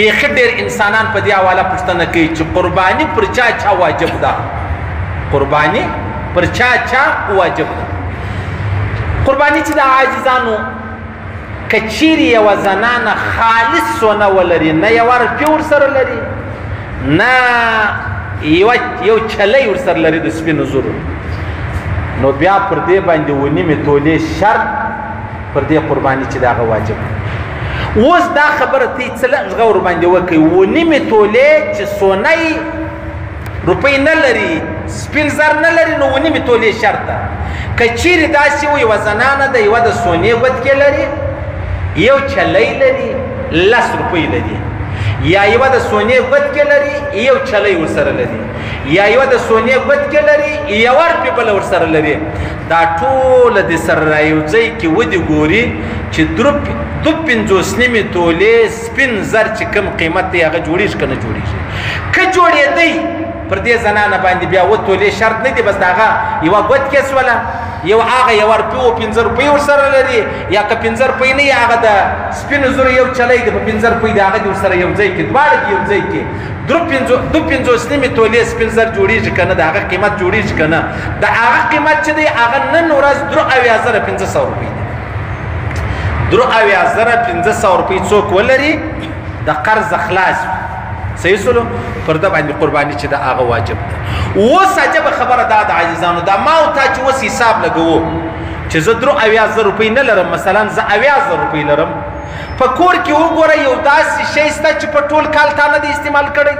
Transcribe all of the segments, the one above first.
بیخ ډیر انسانان په دې حواله پوښتنه کوي چې قرباني پر چا چا واجب ده قرباني پر چا چا واجب ده قرباني چې د عاجزانو کچيري یو زنانه خالص سونه ولري نه یو ور پیور سره لري نه یو یو چلې ور سره لري د سپینو زرو نو بیا پر دې باندې ونی می تولې شرط پر دې قرباني چې داغه واجب اوس دا خبره تی څلنځ غور باندې وکي و نیمه تولې چې سونای روپۍ نه لري سپین زر نه لري نو و نیمه تولې شرطه کچیر داسې وي وزنانه د یو د سونې ود کې لري یو چلې لري لس روپۍ لري یا یو د سونې ود کې لري یو چلې ورسره لري یا یو د سونې ود کې لري یو ور په بل ورسره لري دا ټوله دې سره رايوځای کې ودې ګوري چې دروپ دو پنځوس نیمې تولې سپین زر چې کم قیمت دی هغه جوړیږي که نه جوړیږي که جوړېدی پر دې زنانه باندې بیا و تولې شرط نه دی بس د هغه یوه ګوت کې سوله یو هغه یو روپی او پنځه روپۍ ورسره لري یا که پنځه روپۍ نه هغه د سپینو زرو یو چلی دی په پنځه روپۍ د هغه دی ورسره یو ځای کې دواړه یو ځای کې درو پنځو دو پنځوس نیمه تولې سپین زر جوړیږي کنه دا هغه قیمت جوړیږي کنه دا هغه قیمت چې دی هغه نن ورځ درو اویا زره 1500 روپۍ دی درو اویا زره 1500 روپۍ څوک ولري د قرض خلاص صحیح سلو پر د باندې قرباني چې دا هغه واجب ده اوس عجب خبره ده د عزیزانو دا ما او تا چې وس حساب لګوو چې زه درو اویا زره روپۍ نه لرم مثلا زه اویا زره روپۍ لرم په کور کې وګوره یو داسې شی سته چې په ټول کال تا نه دی استعمال کړی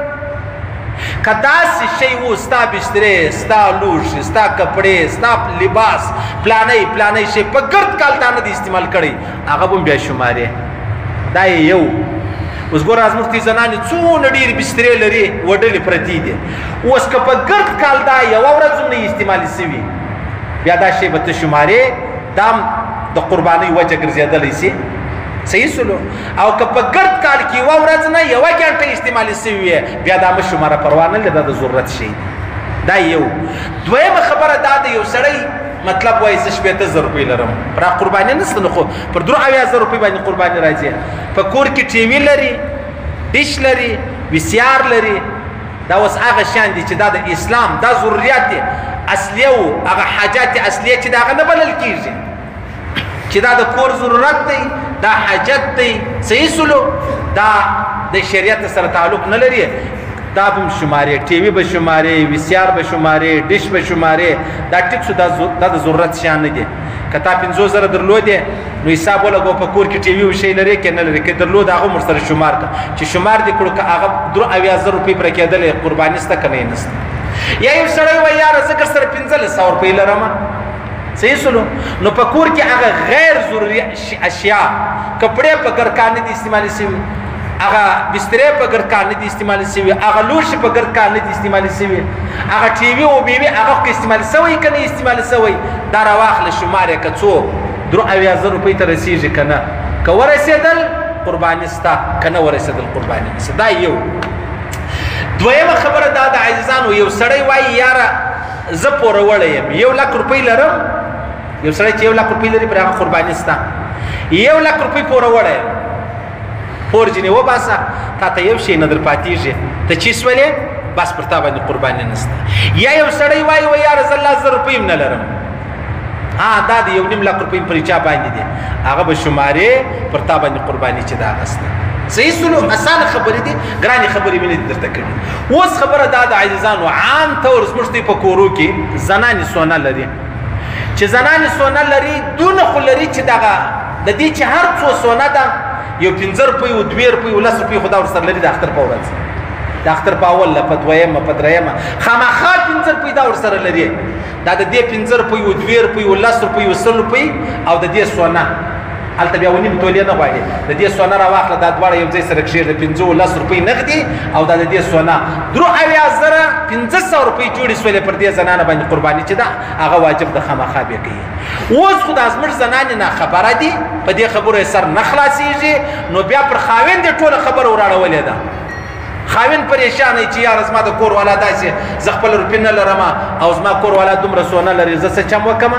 که داسې شی وو ستا بسترې ستا لوښي ستا کپړې ستا لباس پلانې پلانې شی په ګرد کال تا نه دی استعمال کړی هغه به بیا شمارې دا یو اوس ګور از مفتي زنانې څونه ډېر بسترې لري وډلې پرتی دي اوس که په ګرد کال دا یو ورځ نه استعمال سوي بیا دا شی به ته شمارې دام د قرباني وجه ګرځیدلی سي صحیح سلو او که په ګرد کال کې و ورځ نه یو غنټه استعمال شوی بیا دا مشمره پروا نه لري د ضرورت شي دا یو دویمه خبره دا د یو سړی مطلب وایي چې شپې ته زر روپۍ لرم را قرباني نه سنه خو پر درو اویا زر روپۍ باندې قرباني راځي په کور کې ټي وي لري ډیش لري وی سي آر لري دا اوس هغه شان دي چې دا د اسلام دا ضرورت دي اصلي او هغه حاجات اصلي چې دا هغه نه بلل کیږي چې دا د کور ضرورت دی دا حاجت دی صحیح سلو دا د شریعت سره تعلق نه لري دا به شمارې ټي وي به شمارې وي سي ار به شمارې ډیش به شمارې دا ټیک شو دا د ضرورت شان نه دي کته 50 زره درلودې نو حساب ولګو په کور کې ټي وي وشي لري کې نه لري کې درلود هغه مر سره شمار کا چې شمار دې کړو که هغه درو اویا زره روپۍ پر کېدلې قرباني سته کنه نه سته یا یو سړی و یار زکه سره 1500 روپۍ لرم صحیح سلو نو په کور کې هغه غیر ضروري شي اشیاء کپڑے په ګر کار نه دي استعمال شي هغه بسترې په ګرد کار نه دي استعمال شوی هغه لوشي په ګرد کار نه دي استعمال شوی هغه ټي وي او بي وي هغه کې استعمال شوی کنه استعمال شوی دا راواخل شمار یې کڅو درو اویا زر روپۍ ته رسیږي کنه که ورسېدل قرباني ستا کنه ورسېدل قرباني نشته دا یو دویمه خبره دا د عزیزانو یو سړی وایي یاره زه پوروړی یم یو لک روپۍ لرم یو سړی چې یو لک روپۍ لري پر هغه قرباني سته یو لک روپۍ پوره وړی پور جنې وباسه تا ته یو شی نه در پاتېږي ته چې سولې بس پر تا باندې قرباني نسته یا یو سړی وایي و یا رسول الله زر روپۍ نه لرم ها دا د یو نیم لک روپۍ پر چا باندې دي هغه به شمارې پر تا باندې قرباني چې دا غسته صحیح سلو اسانه خبرې دي ګرانې خبرې مې نه درته کړې اوس خبره دا د عزیزانو عام طور زموږ په کورو کې زنانې سونه لري چې زنانې سونه لري دونه خو لري چې دغه د دې چې هر څو سونه ده یو پنځر پوی او دویر پوی او لس پوی خدا ورسره لري د اختر په ورځ د اختر په اول لا په دویمه په دریمه خامخا پنځر پوی دا ورسره لري دا د دې پنځر پوی او دویر پوی او لس پوی او سل پوی او د دې سونه هلته بیا ونیم تولې نه غواړي د دې سونه راواخله دا دواړه یو ځای سره کښېږده پنځه لس روپۍ نغدي او دا د دې سونه درو اویا زره پنځه سوه روپۍ جوړې سولې پر دې زنانه باندې قرباني چې ده هغه واجب د خامخا بیا کوي اوس خو دا زموږ زنانې نه خبره دي په دې خبرو یې سر نه خلاصېږي نو بیا پر خاوند یې ټوله خبره وراړولې ده خاوند پریشان دی چې یار زما د کور والا داسې زه خپل روپی نه لرم او زما کور والا دومره سونه لري زه څه چم وکم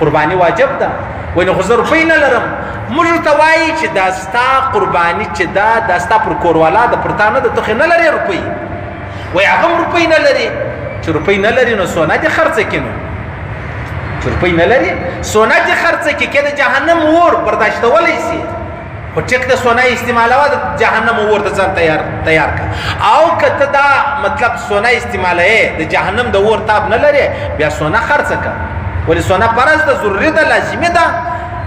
قرباني واجب ده وای نو خو زه روپی نه لرم موږ ته وایي چې دا ستا قرباني چې دا دا ستا پر کور والا د پرتانه د تخې نه لري روپی وای هغه روپی نه لري چې روپی نه لري نو سونه دې خرڅ کینو چې روپی نه لري سونه دې خرڅ کې کې د جهنم ور برداشتولای شي خو ټیک د سونه استعمالوه د جهنم اور د ځان تیار تیار کا او کته دا مطلب سونه استعماله د جهنم د اور تاب نه لري بیا سونه خرڅ کا ولې سونه پرز د ضروري ده لازمي ده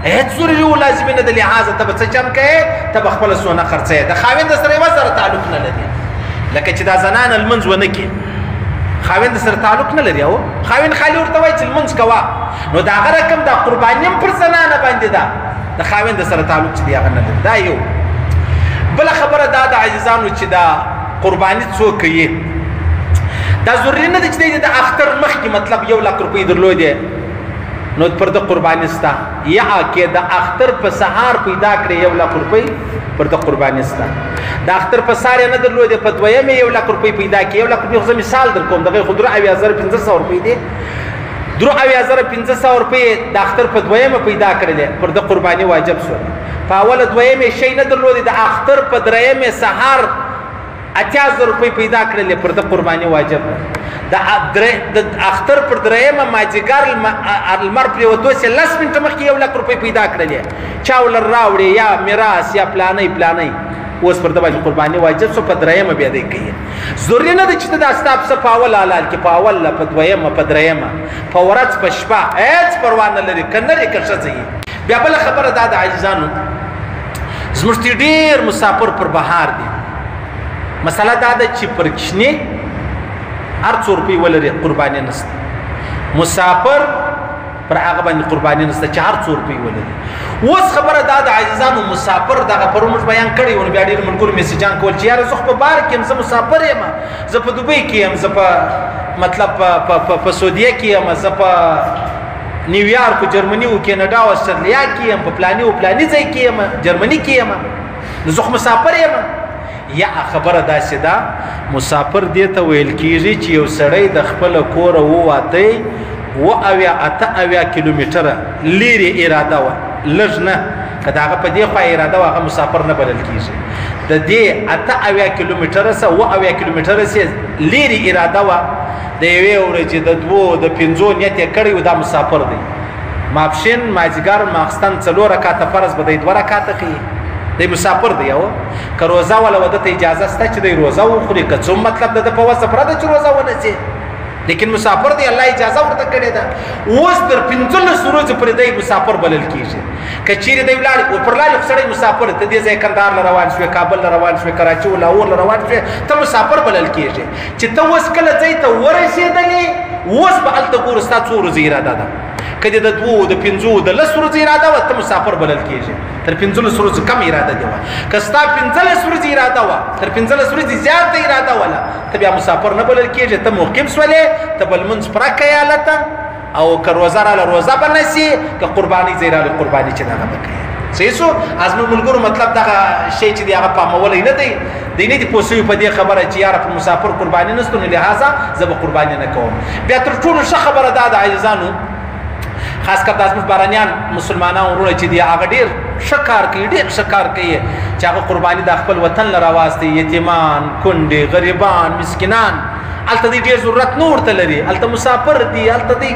هیڅ ضروري او لازمي نه د لحاظ ته به څه چم کوي ته به خپل سونه خرڅه د خاوند سره یو سره تعلق نه لري لکه چې دا زنان المنز ونه کې خاوند سره تعلق نه لري او خاوند خالي ورته وای چې المنز کوا نو دا غره کوم د قربانیم پر زنانه باندې ده د خاوند سره تعلق چې دی هغه نه لري دا یو بل خبره دا د عزیزانو چې دا قرباني څوک یې دا ضروري نه دی چې د اختر مخ کې مطلب یو لک روپۍ درلود نو پر د قرباني ستا یا کې د اختر په سهار پیدا کړې یو لک روپۍ پر د قرباني ستا د اختر په سهار نه درلود په دویم یو لک روپۍ پیدا کې یو لک روپۍ مثال در کوم دغه خضره او 1500 روپۍ دی درو اویا زره پنځه سوه روپۍ د اختر په دویمه پیدا کړلې پر د قرباني واجب شو په اوله دویمه شی نه درلودې د اختر په دریمه سهار اتیا زره روپۍ پیدا کړلې پر د قرباني واجب د اختر پر دریمه ماجیګر المر پر وتو سه لس منټه مخکې یو لک روپۍ پیدا کړلې چا ولر راوړې یا میراث یا پلانې پلانې اوس پر د باندې قرباني واجب شو په دریمه بیا دی کوي ضروري نه دی چې ته دا ستا پسه په اول حلال کې په اوله په دویمه په درېیمه په ورځ په شپه هېڅ پروا نه لري که نر یې که ښځه یې بیا بله خبره دا د عزیزانو زموږ تی ډېر مسافر پر بهار دي مسله دا ده چې پر کښنې هر څو روپۍ ولري قرباني نشته مسافر پر هغه باندې قرباني نشته چې هر څور پی ولري اوس خبره دا د عزیزانو مسافر دغه پرومټ بیان کړی ور بیا ډیر ملکونو میسجان کول چې یاره زه په بار کې هم زه مسافر یم زه په دوبۍ کې یم زه په مطلب په په په سعودیه کې یم زه په نیویارک جرمني او کینیډا او استرالیا کې یم په پلاني او پلاني ځای کې یم جرمني کې یم نو زه مسافر یم یا خبره داسې ده مسافر دې ته ویل کیږي چې یو سړی د خپل کور وواته و او یا اته اویا کیلومتر لیرې اراده و لږ نه که دا هغه په دې خوا اراده و هغه مسافر نه بلل کیږي د دې اته اویا کیلومتر سره و اویا کیلومتر سره لیرې اراده و د یوې ورځې د دوو د پنځو نیت یې کړی و دا مسافر دی ماپښین ماجګر ماخستن څلور رکعات فرض به دی دوه رکعات کوي دی مسافر دی او که روزه ولا ودته اجازه سته چې دی روزه وخوري که څوم مطلب د په وسه پر د روزه ونسي لیکن مسافر دی الله اجازه ورته کړې ده اوس تر 15 سروز پر دی مسافر بلل کیږي کچیر دی ولال او پر لاري خسړی مسافر ته دی ځای کندهار روان شو کابل روان شو کراچي ولا اور روان شو ته مسافر بلل کیږي چې ته اوس کله ځای ته ورسېدلې اوس به هلته ګورو ستا څو ورځې اراده ده که دې د دوو د پنځو د لس ورځې اراده وه ته مسافر بلل کېږي تر پنځلس ورځې کم اراده دې وه که ستا پنځلس ورځې اراده وه تر پنځلس ورځې زیاته اراده وله ته بیا مسافر نه بلل کېږي ته مقیم سولې ته به لمونځ پرکه یې هلته او که روزه راله روزه به نسی که قرباني ځای راله قرباني چې دغه به کوي سیسو از موږ ملګرو مطلب دغه شی چې دی هغه پامولای نه دی دی نه دی پوسوي په دې خبره چې یاره په مسافر قرباني نستو نه لہذا زه به قرباني نه کوم بیا تر ټولو ښه خبره دا د عزیزانو خاص کر داس بارانیان مسلمانان ورونه چې دی هغه ډیر شکار کوي ډیر شکار کوي چې هغه قرباني د خپل وطن لراواسته یتیمان کندې غریبان مسکینان الته دې ډیر ضرورت نور ته لري الته مسافر دي الته دې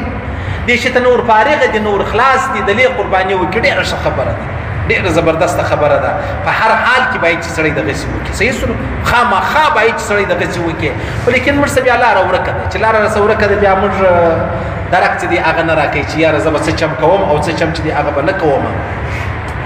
دې چې ته نور فارغ دي نور خلاص دي د لې قرباني وکړي ډیره ښه خبره ده ډیره زبردست خبره ده په هر حال کې باید چې سړی د غسی وکړي صحیح سره خامخا باید چې سړی د غسی وکړي ولیکن موږ سبي الله را ورکه ده چې لار را سره ورکه ده بیا موږ درک چې دی هغه نه راکې چې یاره زه به څه چم کوم او څه چم چې دی هغه به نه کوم